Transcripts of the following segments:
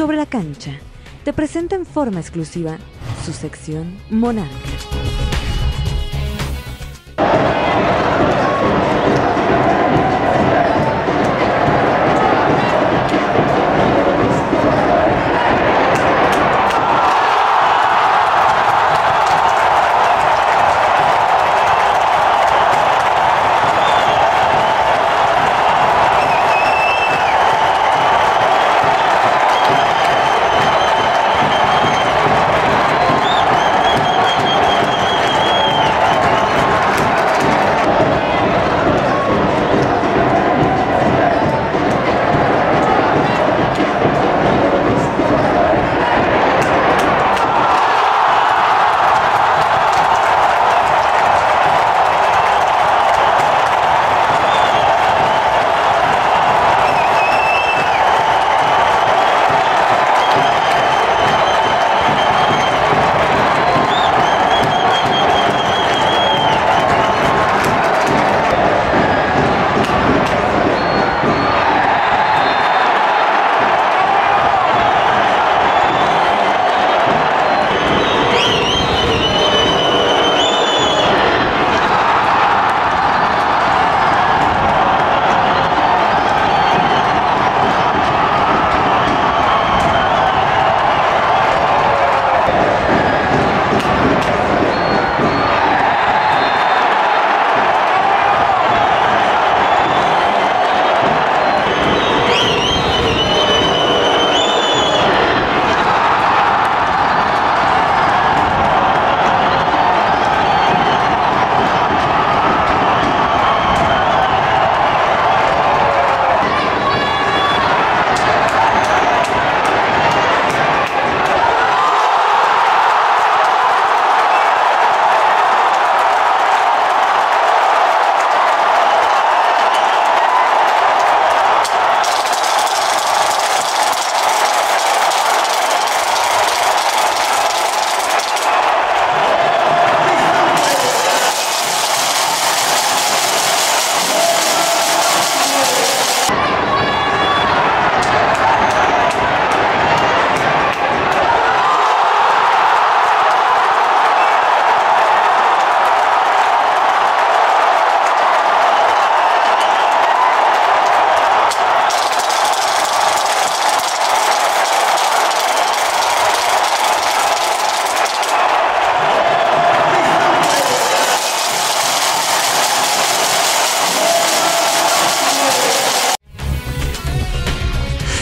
Sobre la cancha, te presenta en forma exclusiva su sección Monarca.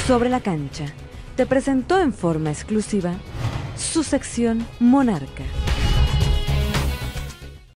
Sobre la cancha, te presentó en forma exclusiva su sección Monarca.